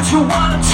what you wanna do?